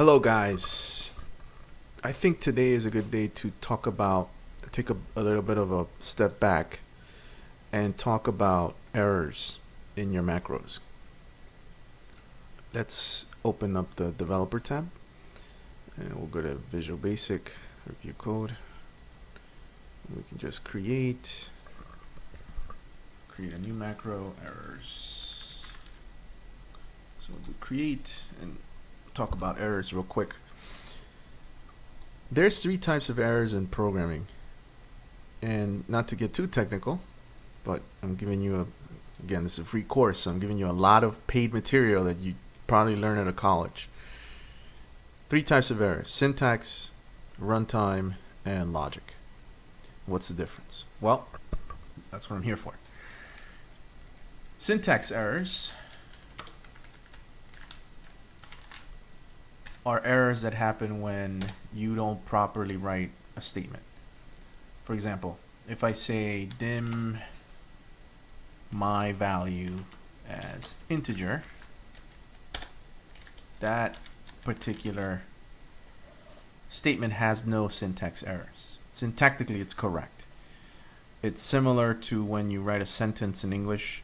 Hello, guys. I think today is a good day to talk about, take a, a little bit of a step back and talk about errors in your macros. Let's open up the developer tab and we'll go to Visual Basic, review code. We can just create, create a new macro, errors. So we'll do create and talk about errors real quick. There's three types of errors in programming. And not to get too technical, but I'm giving you a, again, this is a free course, so I'm giving you a lot of paid material that you probably learn at a college. Three types of errors, syntax, runtime, and logic. What's the difference? Well, that's what I'm here for. Syntax errors are errors that happen when you don't properly write a statement. For example, if I say dim my value as integer, that particular statement has no syntax errors. Syntactically, it's correct. It's similar to when you write a sentence in English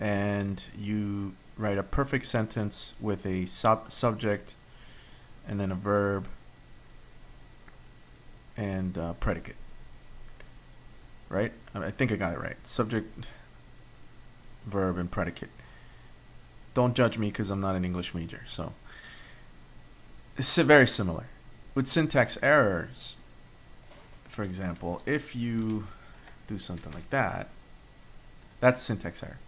and you write a perfect sentence with a sub subject and then a verb and predicate. Right? I think I got it right. Subject, verb, and predicate. Don't judge me because I'm not an English major. So it's very similar. With syntax errors, for example, if you do something like that, that's a syntax error.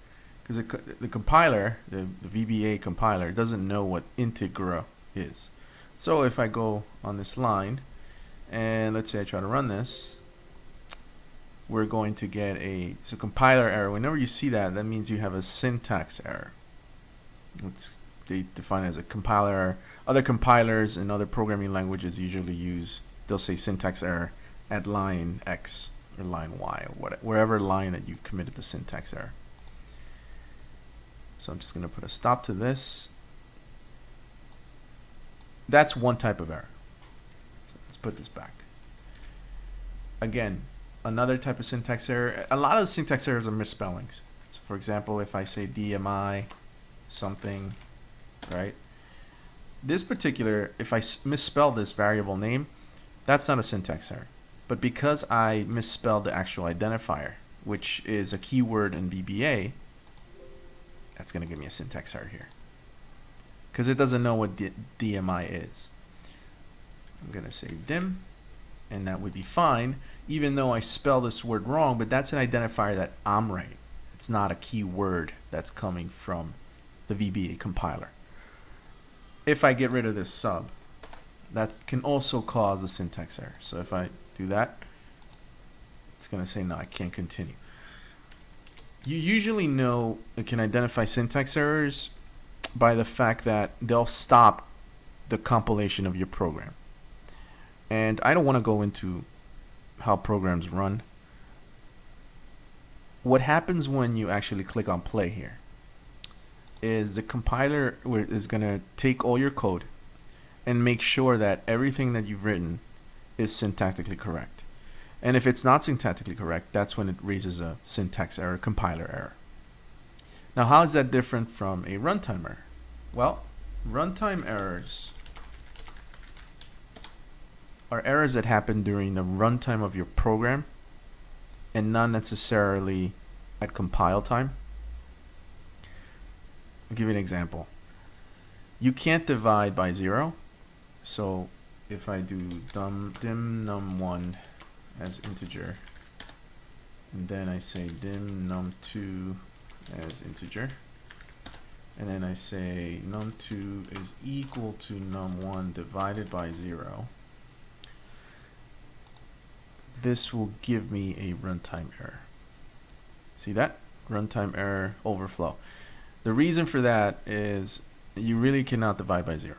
Because the, the compiler, the, the VBA compiler, doesn't know what integer is. So if I go on this line, and let's say I try to run this, we're going to get a so compiler error. Whenever you see that, that means you have a syntax error. It's they define it as a compiler error. Other compilers and other programming languages usually use they'll say syntax error at line X or line Y or whatever, wherever line that you've committed the syntax error. So I'm just going to put a stop to this that's one type of error. Let's put this back. Again, another type of syntax error. A lot of the syntax errors are misspellings. So for example, if I say DMI something, right? This particular, if I misspell this variable name, that's not a syntax error. But because I misspelled the actual identifier, which is a keyword in VBA, that's going to give me a syntax error here because it doesn't know what D DMI is. I'm going to say dim, and that would be fine, even though I spell this word wrong, but that's an identifier that I'm right. It's not a keyword that's coming from the VBA compiler. If I get rid of this sub, that can also cause a syntax error. So if I do that, it's going to say, no, I can't continue. You usually know, it can identify syntax errors by the fact that they'll stop the compilation of your program. And I don't want to go into how programs run. What happens when you actually click on play here is the compiler is going to take all your code and make sure that everything that you've written is syntactically correct. And if it's not syntactically correct, that's when it raises a syntax error, compiler error. Now, how is that different from a runtime error? Well, runtime errors are errors that happen during the runtime of your program and not necessarily at compile time. I'll give you an example. You can't divide by zero. So if I do dum, dim num1 as integer, and then I say dim num2 as integer, and then I say num2 is equal to num1 divided by 0 this will give me a runtime error. See that? Runtime error overflow. The reason for that is you really cannot divide by 0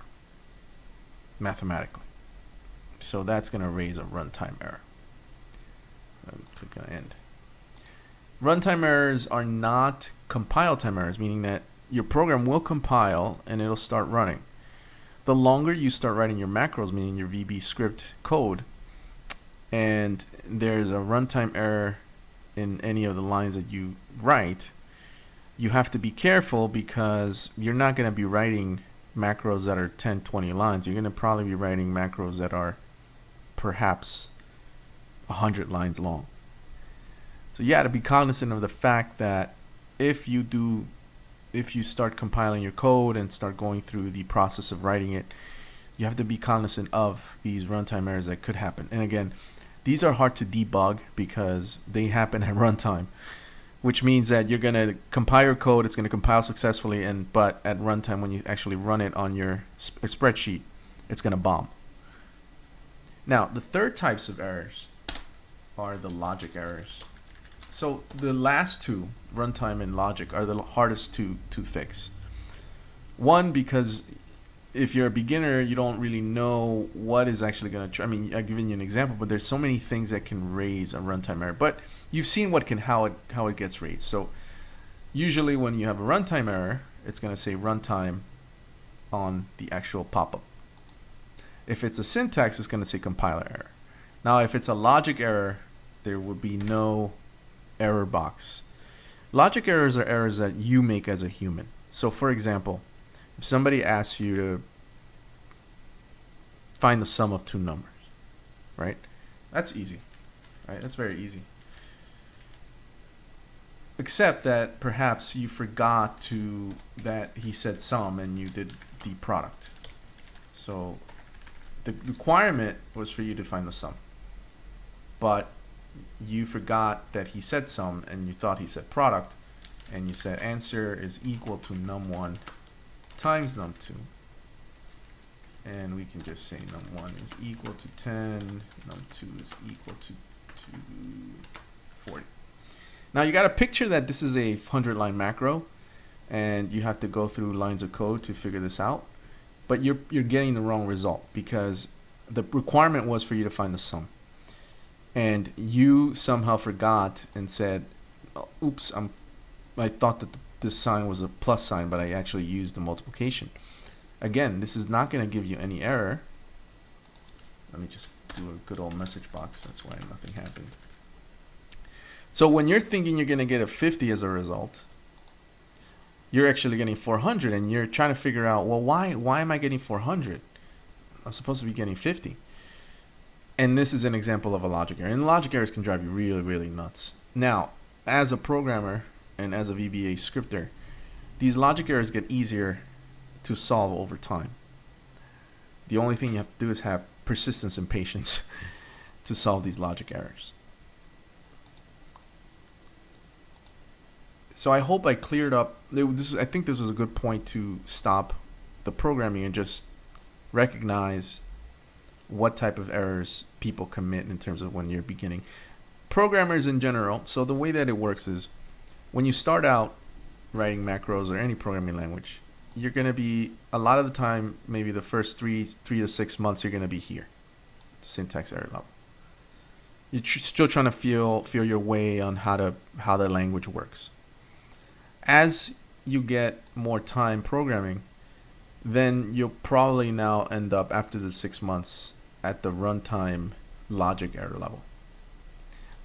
mathematically. So that's going to raise a runtime error. So click on end. Runtime errors are not compile time errors meaning that your program will compile and it'll start running. the longer you start writing your macros, meaning your VB script code, and there's a runtime error in any of the lines that you write, you have to be careful because you're not going to be writing macros that are 10, 20 lines. You're going to probably be writing macros that are perhaps 100 lines long. So you got to be cognizant of the fact that if you do, if you start compiling your code and start going through the process of writing it, you have to be cognizant of these runtime errors that could happen. And again, these are hard to debug because they happen at runtime which means that you're going to compile your code, it's going to compile successfully, and but at runtime when you actually run it on your sp spreadsheet, it's going to bomb. Now, the third types of errors are the logic errors. So the last two, runtime and logic, are the hardest to, to fix. One, because if you're a beginner, you don't really know what is actually going to. I mean, I've given you an example, but there's so many things that can raise a runtime error. But you've seen what can how it how it gets raised. So usually when you have a runtime error, it's going to say runtime on the actual pop-up. If it's a syntax, it's going to say compiler error. Now, if it's a logic error, there would be no error box. Logic errors are errors that you make as a human. So, for example, if somebody asks you to find the sum of two numbers, right? That's easy, right? That's very easy. Except that perhaps you forgot to that he said sum and you did the product. So the requirement was for you to find the sum. But you forgot that he said sum and you thought he said product and you said answer is equal to num1 times num2 and we can just say num1 is equal to 10 num2 is equal to 240 now you got to picture that this is a 100 line macro and you have to go through lines of code to figure this out. But you're, you're getting the wrong result because the requirement was for you to find the sum. And you somehow forgot and said, oh, oops, I'm, I thought that this sign was a plus sign, but I actually used the multiplication. Again, this is not going to give you any error. Let me just do a good old message box. That's why nothing happened. So when you're thinking you're going to get a 50 as a result, you're actually getting 400 and you're trying to figure out, well, why, why am I getting 400? I'm supposed to be getting 50. And this is an example of a logic error. And logic errors can drive you really, really nuts. Now, as a programmer and as a VBA scripter, these logic errors get easier to solve over time. The only thing you have to do is have persistence and patience to solve these logic errors. So I hope I cleared up. This I think this was a good point to stop the programming and just recognize what type of errors people commit in terms of when you're beginning. Programmers in general. So the way that it works is when you start out writing macros or any programming language, you're going to be a lot of the time, maybe the first three three to six months, you're going to be here, syntax error level. You're still trying to feel feel your way on how to how the language works as you get more time programming, then you'll probably now end up after the six months at the runtime logic error level.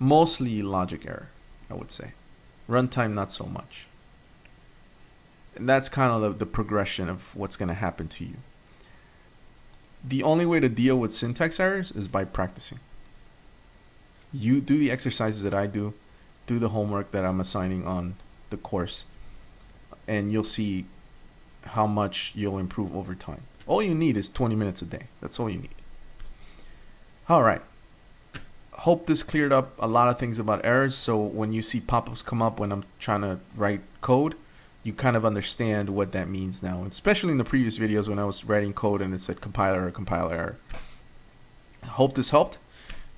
Mostly logic error, I would say. Runtime, not so much. And that's kind of the, the progression of what's going to happen to you. The only way to deal with syntax errors is by practicing. You do the exercises that I do, do the homework that I'm assigning on the course, and you'll see how much you'll improve over time. All you need is 20 minutes a day. That's all you need. All right. Hope this cleared up a lot of things about errors. So when you see pop-ups come up when I'm trying to write code, you kind of understand what that means now. Especially in the previous videos when I was writing code and it said compiler or compiler error. Hope this helped.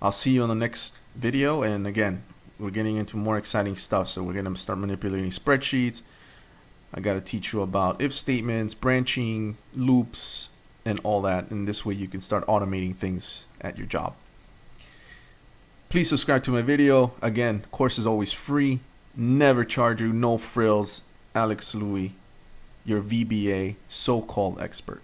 I'll see you on the next video. And again, we're getting into more exciting stuff. So we're going to start manipulating spreadsheets, I got to teach you about if statements, branching, loops, and all that. And this way you can start automating things at your job. Please subscribe to my video. Again, course is always free. Never charge you, no frills. Alex Luy, your VBA so-called expert.